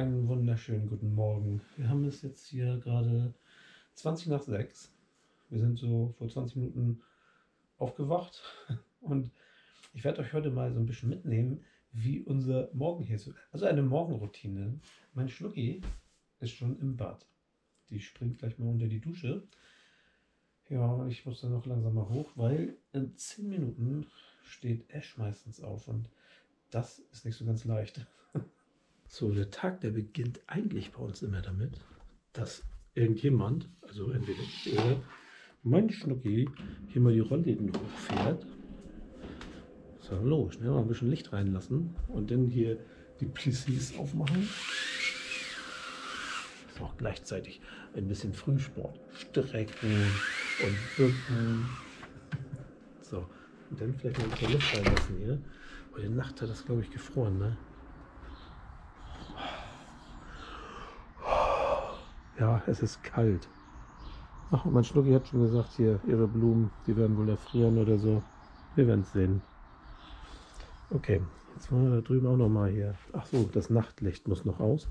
Einen wunderschönen guten Morgen. Wir haben es jetzt hier gerade 20 nach 6. Wir sind so vor 20 Minuten aufgewacht und ich werde euch heute mal so ein bisschen mitnehmen, wie unser Morgen hier ist. Also eine Morgenroutine. Mein Schlucki ist schon im Bad. Die springt gleich mal unter die Dusche. Ja, ich muss dann noch langsam mal hoch, weil in 10 Minuten steht Ash meistens auf und das ist nicht so ganz leicht. So, der Tag, der beginnt eigentlich bei uns immer damit, dass irgendjemand, also entweder ich oder mein Schnucki, hier mal die Rollläden hochfährt. So, logisch, ne? Mal ein bisschen Licht reinlassen und dann hier die Plissés aufmachen. Ist auch gleichzeitig ein bisschen Frühsport. Strecken und bücken. So, und dann vielleicht mal ein bisschen Luft reinlassen hier. Heute Nacht hat das, glaube ich, gefroren, ne? Ja, es ist kalt. Ach, mein Schnucki hat schon gesagt, hier, ihre Blumen, die werden wohl erfrieren oder so. Wir werden es sehen. Okay, jetzt wollen wir da drüben auch noch mal hier. Ach so, das Nachtlicht muss noch aus.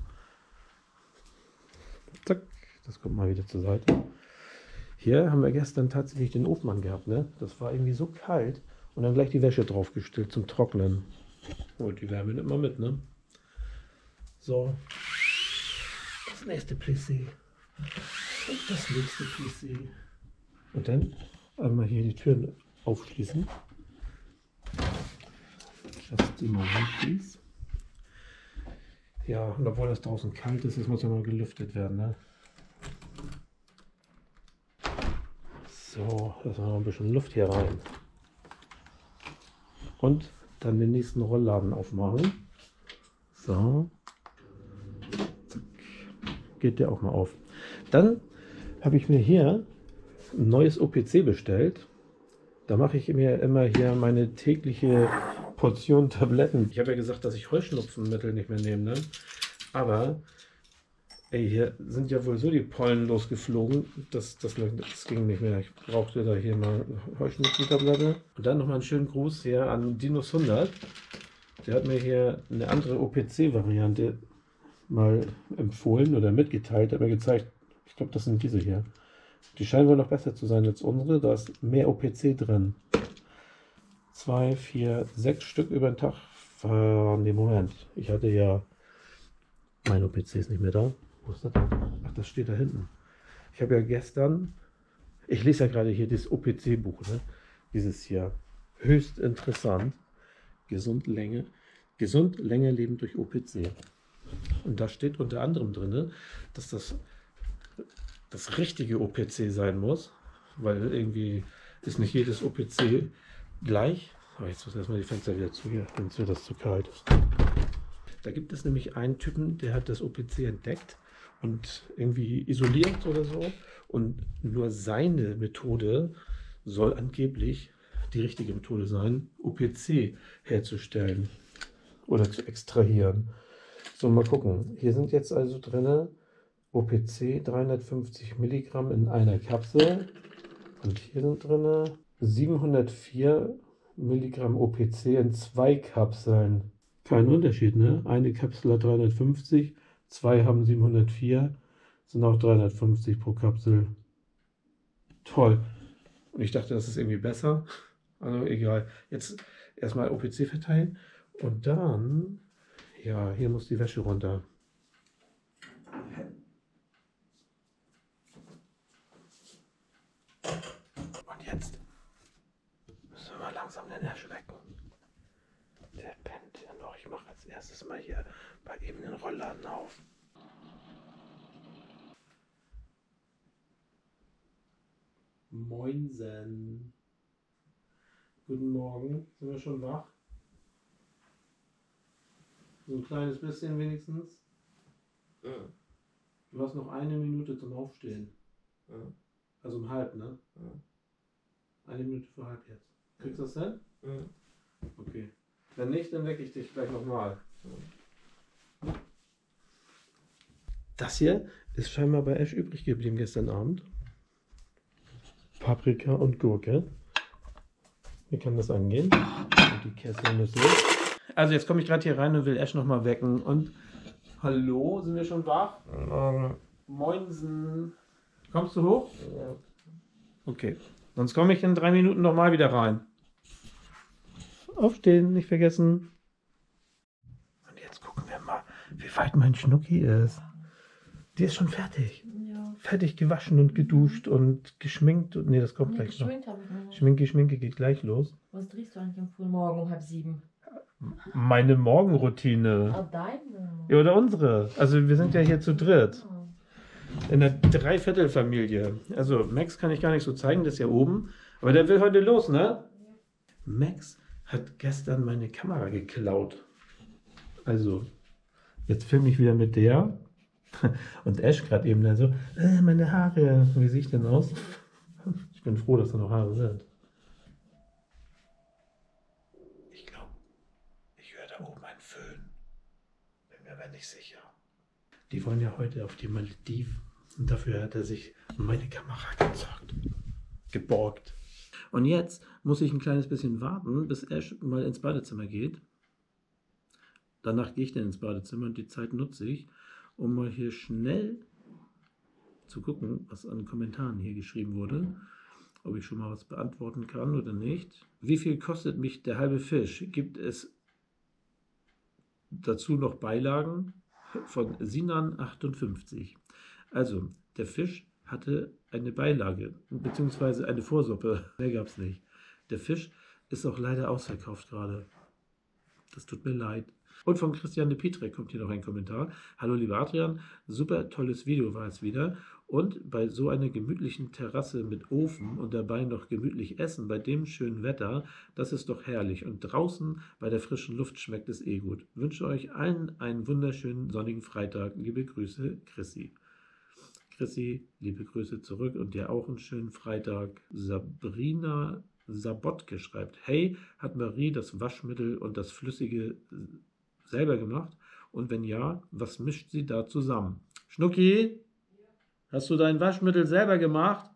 Zack, das kommt mal wieder zur Seite. Hier haben wir gestern tatsächlich den Ofen gehabt, ne? Das war irgendwie so kalt und dann gleich die Wäsche draufgestellt zum Trocknen. Und die Wärme nimmt man mit, ne? So. Das nächste Plissé. Und das nächste PC. Und dann einmal hier die Türen aufschließen. Just moment, please. Ja, und obwohl das draußen kalt ist, es muss ja mal gelüftet werden. Ne? So, lassen wir noch ein bisschen Luft hier rein. Und dann den nächsten Rollladen aufmachen. So. Geht der auch mal auf. Dann habe ich mir hier ein neues OPC bestellt. Da mache ich mir immer hier meine tägliche Portion Tabletten. Ich habe ja gesagt, dass ich Heuschnupfenmittel nicht mehr nehme. Ne? Aber ey, hier sind ja wohl so die Pollen losgeflogen, das, das, das ging nicht mehr. Ich brauchte da hier mal Heuschnupfentablette. Und dann nochmal einen schönen Gruß hier an Dinos 100. Der hat mir hier eine andere OPC-Variante mal empfohlen oder mitgeteilt. hat mir gezeigt, ich glaube, das sind diese hier. Die scheinen wohl noch besser zu sein als unsere. Da ist mehr OPC drin. Zwei, vier, sechs Stück über den Tag. Von dem Moment. Ich hatte ja. Mein OPC ist nicht mehr da. Wo ist das denn? Ach, das steht da hinten. Ich habe ja gestern. Ich lese ja gerade hier das OPC-Buch. Ne? Dieses hier. Höchst interessant. Gesund Länge. Gesund Länge leben durch OPC. Und da steht unter anderem drin, dass das das richtige OPC sein muss, weil irgendwie ist nicht jedes OPC gleich. Aber jetzt muss erstmal die Fenster wieder zu hier, sonst wird das zu kalt. Da gibt es nämlich einen Typen, der hat das OPC entdeckt und irgendwie isoliert oder so. Und nur seine Methode soll angeblich die richtige Methode sein, OPC herzustellen oder zu extrahieren. So, mal gucken. Hier sind jetzt also drin OPC 350 Milligramm in einer Kapsel. Und hier sind drin 704 Milligramm OPC in zwei Kapseln. Kein Unterschied, ne? Eine Kapsel hat 350, zwei haben 704, sind auch 350 pro Kapsel. Toll. Und ich dachte, das ist irgendwie besser. Also egal. Jetzt erstmal OPC verteilen und dann, ja, hier muss die Wäsche runter. Langsam den erschrecken. Der pennt ja noch. Ich mache als erstes mal hier bei ihm den Rollladen auf. Moinsen. Guten Morgen. Sind wir schon wach? So ein kleines bisschen wenigstens. Ja. Du hast noch eine Minute zum Aufstehen. Ja. Also um halb, ne? Ja. Eine Minute vor halb jetzt. Kriegst du das hin? Mhm. Okay. Wenn nicht, dann wecke ich dich gleich nochmal. Das hier ist scheinbar bei Ash übrig geblieben gestern Abend. Paprika und Gurke. Wie kann das angehen? Und die Kesselnüsse. Also jetzt komme ich gerade hier rein und will Ash nochmal wecken. Und Hallo, sind wir schon wach? Morgen. Moinsen. Kommst du hoch? Ja. Okay. Sonst komme ich in drei Minuten nochmal wieder rein. Aufstehen, nicht vergessen. Und jetzt gucken wir mal, wie weit mein Schnucki ist. Die ist schon fertig. Ja. Fertig gewaschen und geduscht und geschminkt. Und, nee, das kommt Nee, gleich noch. geschminkt noch. Schminke, Schminke geht gleich los. Was drehst du eigentlich am frühen Morgen um halb sieben? Meine Morgenroutine. Ah, deine. Ja, oder unsere. Also wir sind ja hier zu dritt. Ah. In der Dreiviertelfamilie. Also Max kann ich gar nicht so zeigen, das ist ja oben. Aber der will heute los, ne? Max hat gestern meine Kamera geklaut. Also, jetzt filme ich wieder mit der. Und Ash gerade eben dann so, äh, meine Haare, wie sehe ich denn aus? Ich bin froh, dass da noch Haare sind. Ich glaube, ich höre da oben ein Föhn. Bin mir aber nicht sicher. Die wollen ja heute auf die Malediven. Und dafür hat er sich meine Kamera gezockt. Geborgt. Und jetzt muss ich ein kleines bisschen warten, bis Ash mal ins Badezimmer geht. Danach gehe ich dann ins Badezimmer und die Zeit nutze ich, um mal hier schnell zu gucken, was an Kommentaren hier geschrieben wurde. Ob ich schon mal was beantworten kann oder nicht. Wie viel kostet mich der halbe Fisch? Gibt es dazu noch Beilagen? Von Sinan 58. Also, der Fisch hatte eine Beilage, beziehungsweise eine Vorsuppe. Mehr gab es nicht. Der Fisch ist auch leider ausverkauft gerade. Das tut mir leid. Und von Christian de Pitre kommt hier noch ein Kommentar. Hallo lieber Adrian, super tolles Video war es wieder. Und bei so einer gemütlichen Terrasse mit Ofen und dabei noch gemütlich essen, bei dem schönen Wetter, das ist doch herrlich. Und draußen bei der frischen Luft schmeckt es eh gut. Wünsche euch allen einen wunderschönen sonnigen Freitag. Liebe Grüße, Chrissy. Chrissy, liebe Grüße zurück und dir auch einen schönen Freitag. Sabrina Sabotke schreibt, hey, hat Marie das Waschmittel und das Flüssige selber gemacht? Und wenn ja, was mischt sie da zusammen? Schnucki, hast du dein Waschmittel selber gemacht?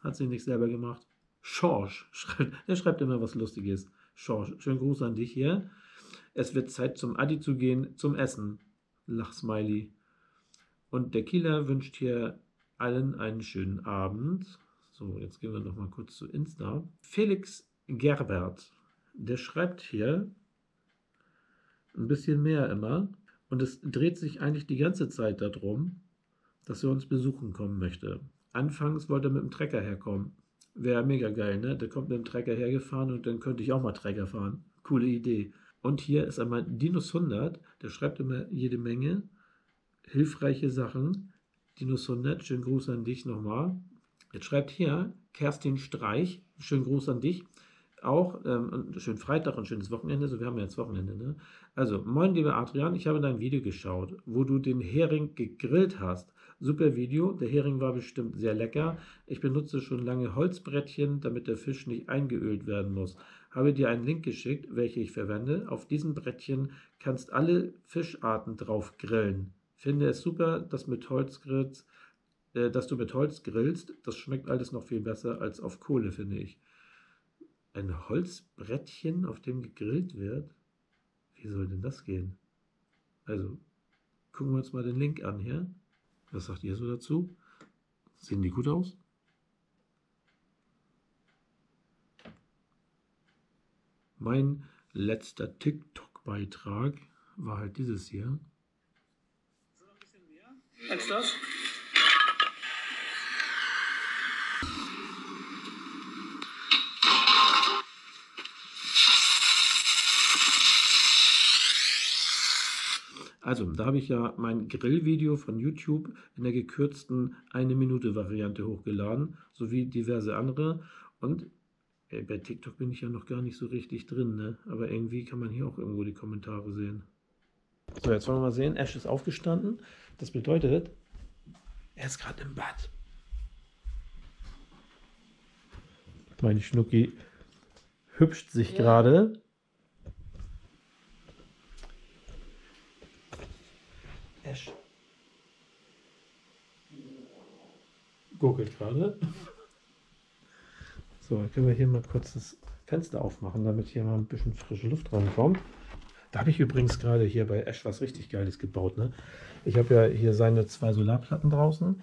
Hat sie nicht selber gemacht. Schorsch, schreibt, der schreibt immer was Lustiges. Schorsch, schönen Gruß an dich hier. Es wird Zeit zum Adi zu gehen, zum Essen. Lachsmiley. Und der Kieler wünscht hier allen einen schönen Abend. So, jetzt gehen wir noch mal kurz zu Insta. Felix Gerbert, der schreibt hier ein bisschen mehr immer. Und es dreht sich eigentlich die ganze Zeit darum, dass er uns besuchen kommen möchte. Anfangs wollte er mit dem Trecker herkommen. Wäre mega geil, ne? Der kommt mit dem Trecker hergefahren und dann könnte ich auch mal Trecker fahren. Coole Idee. Und hier ist einmal Dinus 100, der schreibt immer jede Menge hilfreiche Sachen. Dinus 100, schönen Gruß an dich nochmal. Jetzt schreibt hier Kerstin Streich, schönen Gruß an dich. Auch ähm, schönen Freitag und schönes Wochenende. So, wir haben ja jetzt Wochenende, ne? Also, moin, lieber Adrian, ich habe dein Video geschaut, wo du den Hering gegrillt hast. Super Video, der Hering war bestimmt sehr lecker. Ich benutze schon lange Holzbrettchen, damit der Fisch nicht eingeölt werden muss. Habe dir einen Link geschickt, welche ich verwende. Auf diesen Brettchen kannst alle Fischarten drauf grillen. Finde es super, dass, mit Holz grillst, äh, dass du mit Holz grillst. Das schmeckt alles noch viel besser als auf Kohle, finde ich. Ein Holzbrettchen, auf dem gegrillt wird? Wie soll denn das gehen? Also, gucken wir uns mal den Link an hier. Was sagt ihr so dazu? Sehen die gut aus? Mein letzter TikTok-Beitrag war halt dieses hier. Als das. Also, da habe ich ja mein Grillvideo von YouTube in der gekürzten 1-Minute-Variante hochgeladen, sowie diverse andere. Und ey, bei TikTok bin ich ja noch gar nicht so richtig drin, ne? Aber irgendwie kann man hier auch irgendwo die Kommentare sehen. So, jetzt wollen wir mal sehen. Ash ist aufgestanden. Das bedeutet, er ist gerade im Bad. Meine Schnucki hübscht sich Ja. gerade. Ash. Gurgelt gerade. So, dann können wir hier mal kurz das Fenster aufmachen, damit hier mal ein bisschen frische Luft reinkommt. Da habe ich übrigens gerade hier bei Ash was richtig Geiles gebaut. Ne? Ich habe ja hier seine zwei Solarplatten draußen.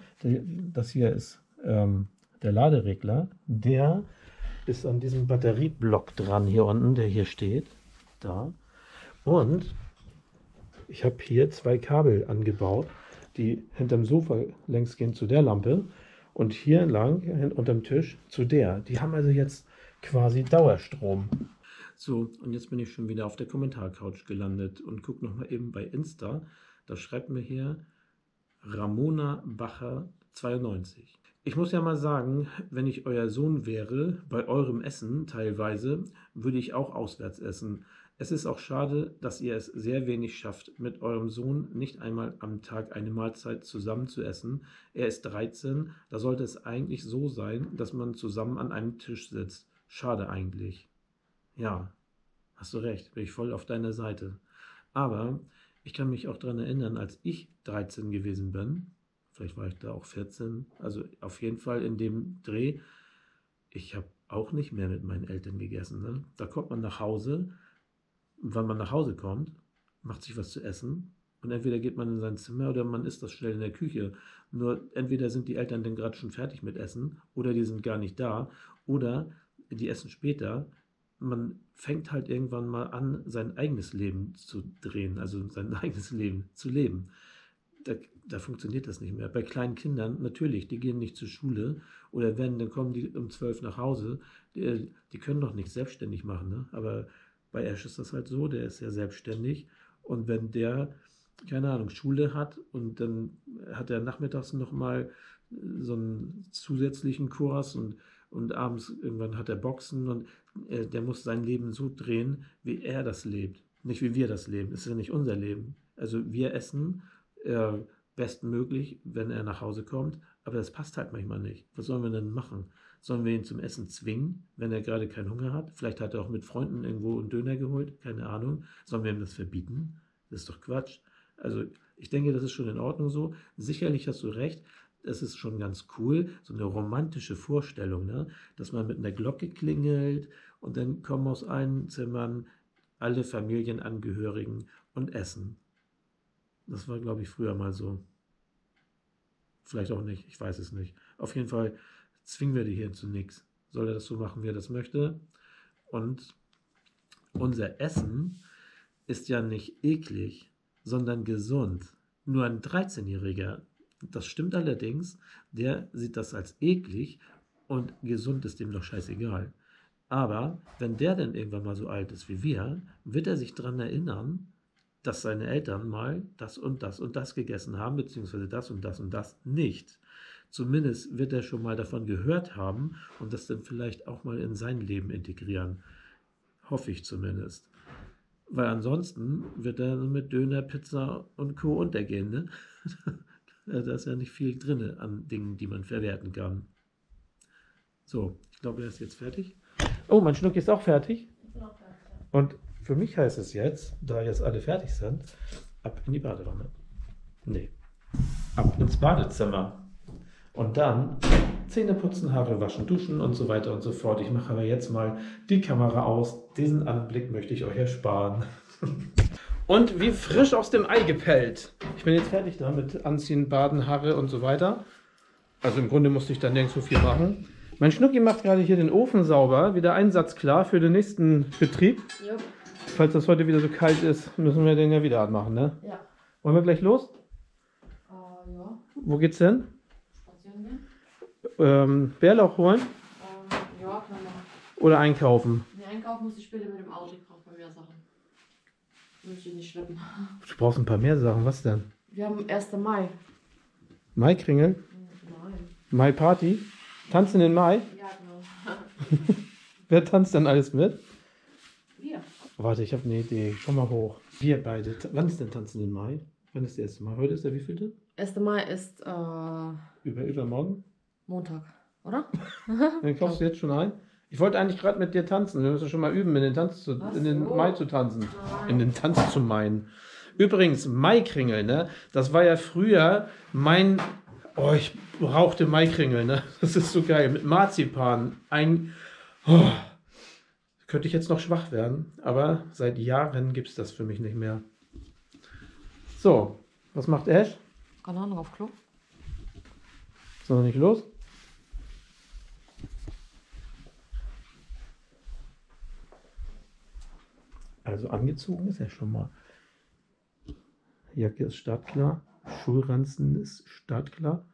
Das hier ist ähm, der Laderegler. Der ist an diesem Batterieblock dran hier unten, der hier steht. Da. Und ich habe hier zwei Kabel angebaut, die hinterm Sofa längs gehen zu der Lampe und hier lang unterm Tisch zu der. Die haben also jetzt quasi Dauerstrom. So, und jetzt bin ich schon wieder auf der Kommentarcouch gelandet und gucke nochmal eben bei Insta. Da schreibt mir hier Ramona Bacher 92. Ich muss ja mal sagen, wenn ich euer Sohn wäre, bei eurem Essen teilweise, würde ich auch auswärts essen. Es ist auch schade, dass ihr es sehr wenig schafft, mit eurem Sohn nicht einmal am Tag eine Mahlzeit zusammen zu essen. Er ist 13, da sollte es eigentlich so sein, dass man zusammen an einem Tisch sitzt. Schade eigentlich. Ja, hast du recht, bin ich voll auf deiner Seite. Aber ich kann mich auch daran erinnern, als ich 13 gewesen bin, vielleicht war ich da auch 14, also auf jeden Fall in dem Dreh, ich habe auch nicht mehr mit meinen Eltern gegessen. Ne? Da kommt man nach Hause und wenn man nach Hause kommt, macht sich was zu essen und entweder geht man in sein Zimmer oder man isst das schnell in der Küche. Nur entweder sind die Eltern dann gerade schon fertig mit Essen oder die sind gar nicht da oder die essen später. Man fängt halt irgendwann mal an, sein eigenes Leben zu drehen, also sein eigenes Leben zu leben. Da, da funktioniert das nicht mehr. Bei kleinen Kindern, natürlich, die gehen nicht zur Schule oder wenn, dann kommen die um zwölf nach Hause. Die, die können doch nicht selbstständig machen. Ne? Aber bei Ash ist das halt so, der ist ja selbstständig. Und wenn der, keine Ahnung, Schule hat und dann hat er nachmittags nochmal so einen zusätzlichen Kurs und, und abends irgendwann hat er Boxen und äh, der muss sein Leben so drehen, wie er das lebt. Nicht wie wir das leben. Es ist ja nicht unser Leben. Also wir essen äh, bestmöglich, wenn er nach Hause kommt, aber das passt halt manchmal nicht. Was sollen wir denn machen? Sollen wir ihn zum Essen zwingen, wenn er gerade keinen Hunger hat? Vielleicht hat er auch mit Freunden irgendwo einen Döner geholt, keine Ahnung. Sollen wir ihm das verbieten? Das ist doch Quatsch. Also ich denke, das ist schon in Ordnung so. Sicherlich hast du recht. Es ist schon ganz cool, so eine romantische Vorstellung, ne? dass man mit einer Glocke klingelt und dann kommen aus allen Zimmern alle Familienangehörigen und essen. Das war, glaube ich, früher mal so. Vielleicht auch nicht, ich weiß es nicht. Auf jeden Fall zwingen wir die hier zu nichts. Soll er das so machen, wie er das möchte? Und unser Essen ist ja nicht eklig, sondern gesund. Nur ein 13-Jähriger, das stimmt allerdings, der sieht das als eklig und gesund ist dem doch scheißegal. Aber wenn der dann irgendwann mal so alt ist wie wir, wird er sich daran erinnern, dass seine Eltern mal das und das und das gegessen haben, beziehungsweise das und das und das nicht. Zumindest wird er schon mal davon gehört haben und das dann vielleicht auch mal in sein Leben integrieren. Hoffe ich zumindest. Weil ansonsten wird er mit Döner, Pizza und Co. untergehen. Ne? da ist ja nicht viel drin an Dingen, die man verwerten kann. So, ich glaube, er ist jetzt fertig. Oh, mein Schnuck ist auch fertig. Und für mich heißt es jetzt, da jetzt alle fertig sind, ab in die Badewanne. Nee, ab ins Badezimmer. Und dann Zähne putzen, Haare waschen, duschen und so weiter und so fort. Ich mache aber jetzt mal die Kamera aus. Diesen Anblick möchte ich euch ersparen. Und wie frisch aus dem Ei gepellt. Ich bin jetzt fertig da mit Anziehen, Baden, Haare und so weiter. Also im Grunde musste ich dann nirgends so viel machen. Mein Schnucki macht gerade hier den Ofen sauber, wieder einsatzklar für den nächsten Betrieb. Jo. Falls das heute wieder so kalt ist, müssen wir den ja wieder anmachen, ne? Ja. Wollen wir gleich los? Äh, ja. Wo geht's hin? Spazieren gehen? Ähm, Bärlauch holen Ähm, ja, kann man machen. oder einkaufen? Nee, einkaufen muss ich später mit dem Auto. Ich brauche bei mehr Sachen. Muss ich nicht schleppen. Du brauchst ein paar mehr Sachen. Was denn? Wir haben 1. Mai. Maikringel? Nein. Mai Party? Tanzen in Mai? Ja, genau. Wer tanzt denn alles mit? Wir. Warte, ich habe eine Idee. Komm mal hoch. Wir beide. Wann ist denn Tanzen in Mai? Wann ist der erste Mai? Heute ist der wievielte? 1. Mai ist äh, Über übermorgen? Montag, oder? Dann kaufst du jetzt schon ein? Ich wollte eigentlich gerade mit dir tanzen. Wir müssen schon mal üben, in den Tanz zu, in den. Mai zu tanzen. Nein. In den Tanz zu meinen. Übrigens, Maikringel, ne? Das war ja früher mein. Oh, ich rauchte Maikringel, ne? Das ist so geil. Mit Marzipan. Ein. Oh, könnte ich jetzt noch schwach werden, aber seit Jahren gibt es das für mich nicht mehr. So, was macht Ash? Keine Ahnung, auf Klo. Ist noch nicht los? Also angezogen ist er schon mal. Jacke ist startklar. Schulranzen ist startklar.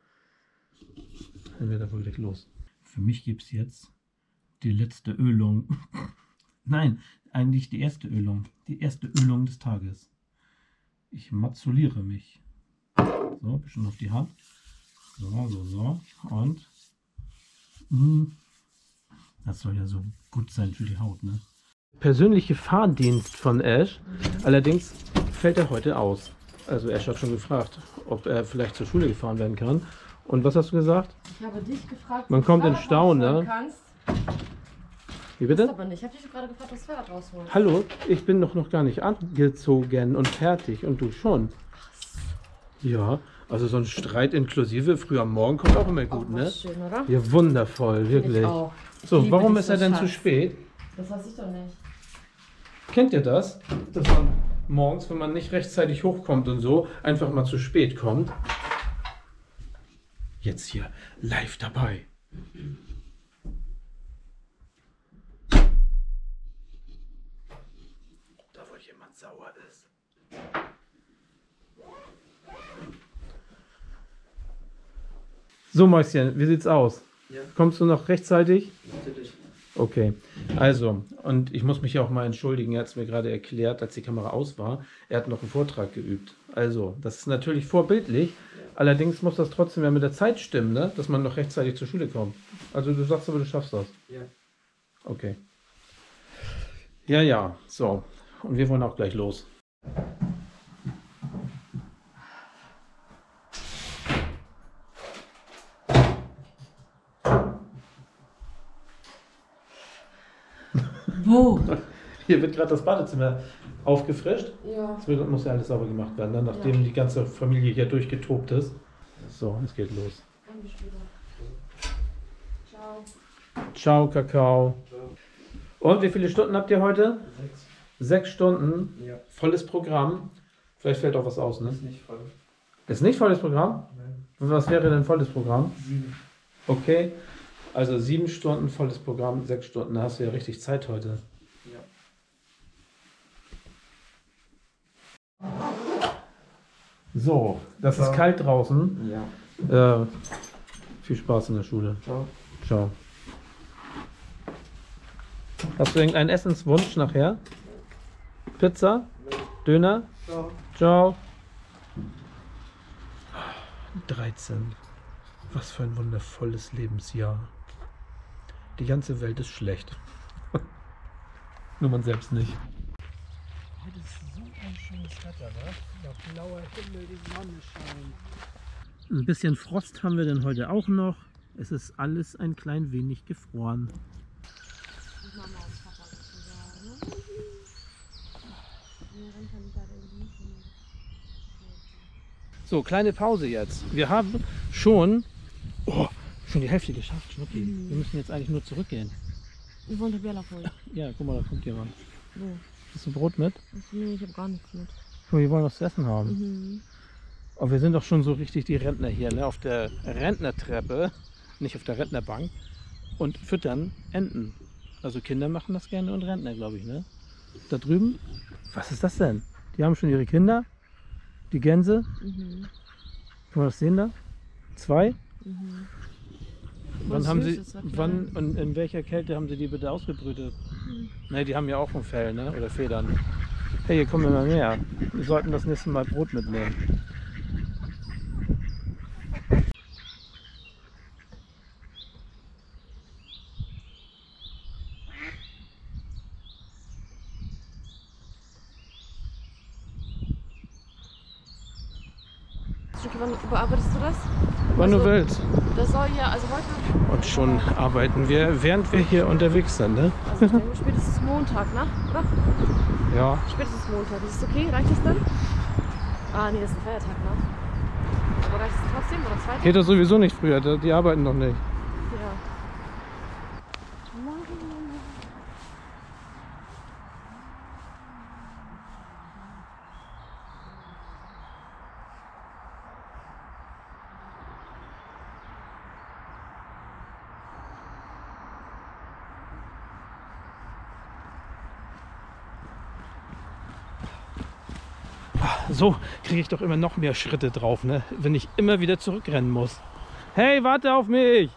Dann wird er wohl gleich los. Für mich gibt es jetzt die letzte Ölung. Nein, eigentlich die erste Ölung. Die erste Ölung des Tages. Ich mazuliere mich. So, bisschen auf die Hand. So, so, so. Und. Mh, das soll ja so gut sein für die Haut, ne? Persönliche Fahrdienst von Ash. Allerdings fällt er heute aus. Also Ash hat schon gefragt, ob er vielleicht zur Schule gefahren werden kann. Und was hast du gesagt? Ich habe dich gefragt, Man kommt in Staunen, rausholen ne? Kannst. Wie bitte? aber nicht. Ich habe dich gerade gefragt, ob das Fahrrad rausholst. Hallo, ich bin doch noch gar nicht angezogen und fertig. Und du schon? Ja, also so ein Streit inklusive früh am Morgen kommt auch immer gut, Auch ne? was schön, oder? Ja, wundervoll, wirklich. So, warum ist er denn zu spät? Das weiß ich doch nicht. Kennt ihr das? Dass man morgens, wenn man nicht rechtzeitig hochkommt und so, einfach mal zu spät kommt. Jetzt hier live dabei. Da wohl jemand sauer ist. So, Mäuschen, wie sieht's aus? Ja. Kommst du noch rechtzeitig? Natürlich. Okay, also, und ich muss mich ja auch mal entschuldigen, er hat es mir gerade erklärt, als die Kamera aus war, er hat noch einen Vortrag geübt. Also, das ist natürlich vorbildlich, allerdings muss das trotzdem ja mit der Zeit stimmen, ne? dass man noch rechtzeitig zur Schule kommt. Also, du sagst aber, du schaffst das. Ja. Okay. Ja, ja, so. Und wir wollen auch gleich los. Wo? Hier wird gerade das Badezimmer aufgefrischt. Ja. Es wird, muss ja alles sauber gemacht werden, ne? nachdem die ganze Familie hier durchgetobt ist. So, es geht los. Dann. Ciao. Ciao, Kakao. Und wie viele Stunden habt ihr heute? Sechs. Sechs Stunden. Ja. Volles Programm. Vielleicht fällt auch was aus, ne? Ist nicht voll. Ist nicht volles Programm? Nein. Was wäre denn volles Programm? Sieben. Okay. Also sieben Stunden volles Programm, sechs Stunden. Da hast du ja richtig Zeit heute. Ja. So, das Ciao. ist kalt draußen. Ja. Äh, viel Spaß in der Schule. Ciao. Ciao. Hast du irgendeinen Essenswunsch nachher? Pizza? Döner? Ciao. Ciao. 13. Was für ein wundervolles Lebensjahr. Die ganze Welt ist schlecht. Nur man selbst nicht. Heute ist so ein schönes Wetter, ne? Der blaue Himmel, die Sonne scheint. Ein bisschen Frost haben wir denn heute auch noch. Es ist alles ein klein wenig gefroren. So, kleine Pause jetzt. Wir haben schon, oh, schon die Hälfte geschafft. Schnucki. Mhm. Wir müssen jetzt eigentlich nur zurückgehen. Wir wollen den Bärlauch holen. Ja, guck mal, da kommt jemand. Wo? Hast du Brot mit? Nee, ich habe gar nichts mit. Guck mal, wir wollen was zu essen haben. Mhm. Aber wir sind doch schon so richtig die Rentner hier, ne? Auf der Rentnertreppe, nicht auf der Rentnerbank. Und füttern Enten. Also Kinder machen das gerne und Rentner, glaube ich, ne? Da drüben, was ist das denn? Die haben schon ihre Kinder. Die Gänse. Mhm. Kann man das sehen da? Zwei. Mhm. Wann haben Sie, wann und in welcher Kälte haben Sie die bitte ausgebrütet? Ne, die haben ja auch ein Fell, ne? Oder Federn. Hey, hier kommen immer mehr. Wir sollten das nächste Mal Brot mitnehmen. Wann bearbeitest du das? Wann du Also- willst. Soll ja, also heute, Und schon arbeiten wir, während wir hier unterwegs sind, ne? also ich denke spätestens Montag, ne? Oder? Ja. Spätestens Montag. Ist das okay? Reicht das dann? Ah, nee, das ist ein Feiertag, ne? Aber reicht es trotzdem? Oder zwei Tage? Geht das sowieso nicht früher, die die arbeiten noch nicht. Ja. Morgen. So kriege ich doch immer noch mehr Schritte drauf, ne? wenn ich immer wieder zurückrennen muss. Hey, warte auf mich!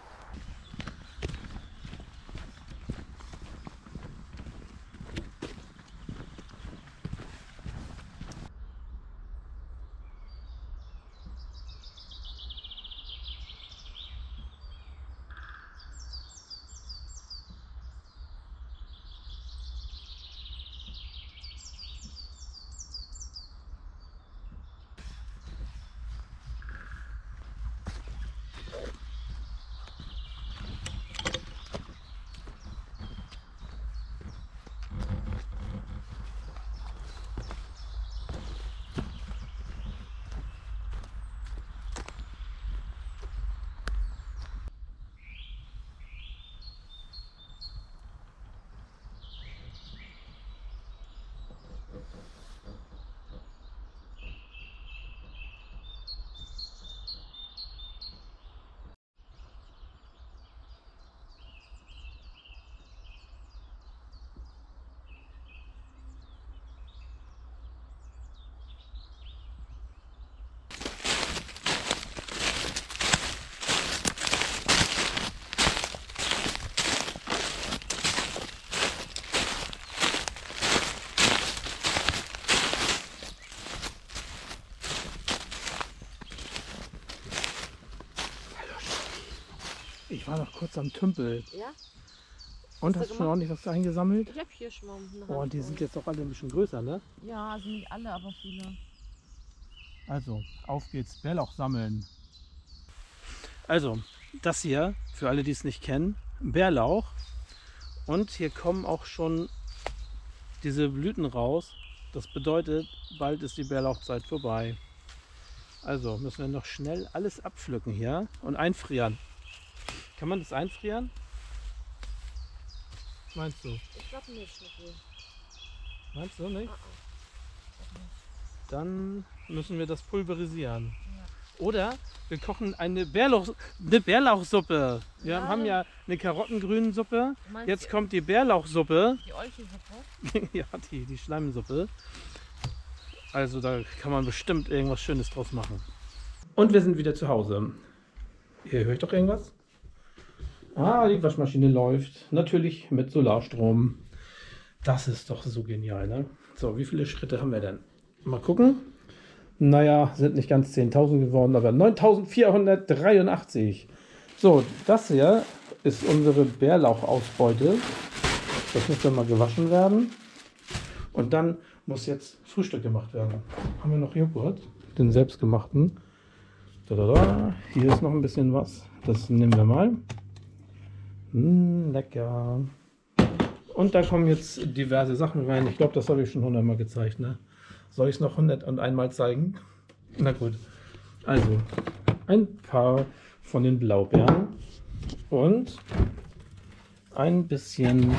Ich war noch kurz am Tümpel. Ja? Und Hast hast du schon ordentlich was eingesammelt? Ich habe hier schon mal eine Oh, und die sind jetzt auch alle ein bisschen größer, ne? Ja, also nicht alle, aber viele. Also, auf geht's, Bärlauch sammeln. Also, das hier, für alle, die es nicht kennen, Bärlauch. Und hier kommen auch schon diese Blüten raus. Das bedeutet, bald ist die Bärlauchzeit vorbei. Also müssen wir noch schnell alles abpflücken hier und einfrieren. Kann man das einfrieren? Was meinst du? Ich glaube nicht mit dir. Meinst du nicht? Ah, Dann müssen wir das pulverisieren. Oder wir kochen eine, Bärlauch, eine Bärlauchsuppe. Wir Ja. haben ja eine Karottengrünensuppe. Du meinst Jetzt die, kommt die Bärlauchsuppe. die Olchi-Suppe? ja, die, die Schleimsuppe. Also da kann man bestimmt irgendwas Schönes draus machen. Und wir sind wieder zu Hause. Hier höre ich doch irgendwas. Ah, die Waschmaschine läuft. Natürlich mit Solarstrom. Das ist doch so genial, ne? So, wie viele Schritte haben wir denn? Mal gucken. Naja, sind nicht ganz 10.000 geworden, aber 9.483. So, das hier ist unsere Bärlauchausbeute. Das muss dann mal gewaschen werden. Und dann muss jetzt Frühstück gemacht werden. Haben wir noch Joghurt? Den selbstgemachten. Da, da, da. Hier ist noch ein bisschen was. Das nehmen wir mal. Mm, lecker. Und da kommen jetzt diverse Sachen rein. Ich glaube, das habe ich schon hundertmal gezeigt. Ne? Soll ich es noch hundert und einmal zeigen? Na gut. Also, ein paar von den Blaubeeren und ein bisschen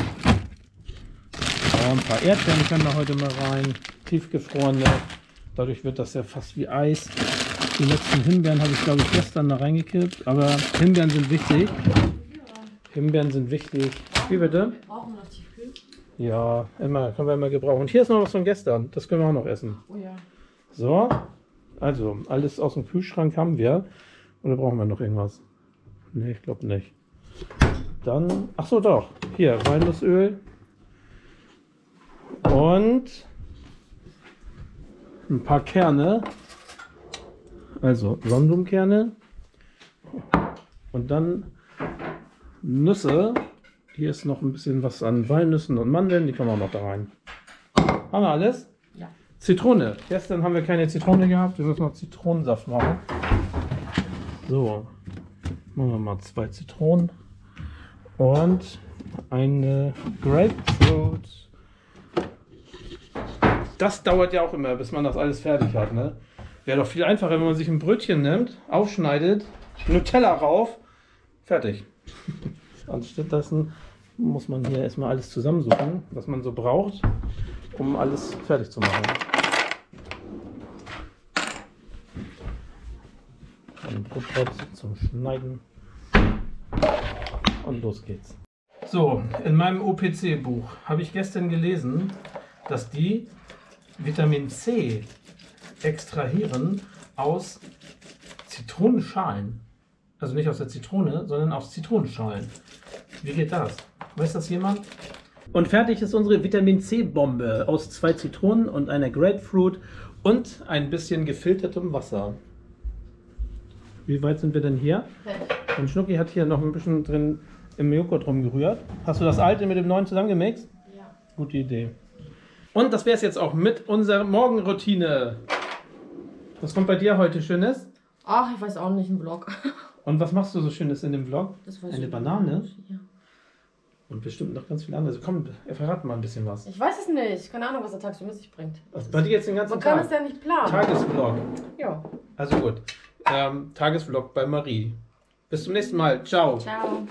ja, ein paar Erdbeeren können da heute mal rein. Tiefgefrorene. Dadurch wird das ja fast wie Eis. Die letzten Himbeeren habe ich, glaube ich, gestern da reingekippt. Aber Himbeeren sind wichtig. Himbeeren sind wichtig. Wie bitte? Brauchen wir noch Tiefkühl? Ja, immer. Können wir immer gebrauchen. Und hier ist noch was von gestern. Das können wir auch noch essen. Oh ja. So. Also, alles aus dem Kühlschrank haben wir. Oder brauchen wir noch irgendwas? Nee, ich glaube nicht. Dann, ach so doch, hier Walnussöl und ein paar Kerne, also Sonnenblumenkerne und dann Nüsse. Hier ist noch ein bisschen was an Walnüssen und Mandeln, die kommen auch noch da rein. Haben wir alles? Ja. Zitrone. Gestern haben wir keine Zitrone gehabt, wir müssen noch Zitronensaft machen. So, machen wir mal zwei Zitronen und eine Grapefruit. Das dauert ja auch immer, bis man das alles fertig hat. Ne? Wäre doch viel einfacher, wenn man sich ein Brötchen nimmt, aufschneidet, Nutella rauf, fertig. Anstattdessen muss man hier erstmal alles zusammensuchen, was man so braucht, um alles fertig zu machen. Ein Brotbrett zum Schneiden. Und los geht's. So, in meinem OPC-Buch habe ich gestern gelesen, dass die Vitamin C extrahieren aus Zitronenschalen. Also nicht aus der Zitrone, sondern aus Zitronenschalen. Wie geht das? Weiß das jemand? Und fertig ist unsere Vitamin C-Bombe aus zwei Zitronen und einer Grapefruit und ein bisschen gefiltertem Wasser. Wie weit sind wir denn hier? Und Schnucki hat hier noch ein bisschen drin im Joghurt rumgerührt. Hast du das alte mit dem neuen zusammengemixt? Ja. Gute Idee. Und das wäre es jetzt auch mit unserer Morgenroutine. Was kommt bei dir heute Schönes? Ach, ich weiß auch nicht, ein Vlog. Und was machst du so Schönes in dem Vlog? Das weiß Eine Banane? Ja. Und bestimmt noch ganz viel anderes. Komm, verrat mal ein bisschen was. Ich weiß es nicht. Keine Ahnung, was der Tag so mit sich bringt. Was bei dir jetzt den ganzen Man kann es Tag? ja nicht planen. Tagesvlog. Ja. Also gut. Ähm, Tagesvlog bei Marie. Bis zum nächsten Mal. Ciao. Ciao.